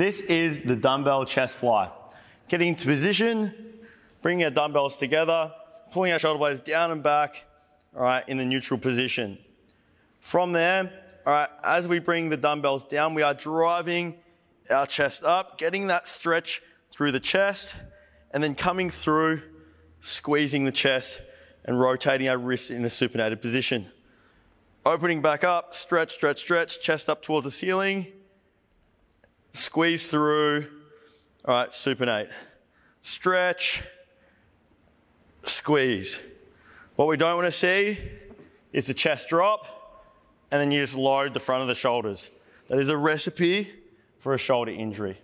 This is the dumbbell chest fly. Getting into position, bringing our dumbbells together, pulling our shoulder blades down and back, all right, in the neutral position. From there, all right, as we bring the dumbbells down, we are driving our chest up, getting that stretch through the chest, and then coming through, squeezing the chest and rotating our wrists in a supinated position. Opening back up, stretch, stretch, stretch, chest up towards the ceiling, squeeze through. All right, supinate. Stretch, squeeze. What we don't want to see is the chest drop, and then you just load the front of the shoulders. That is a recipe for a shoulder injury.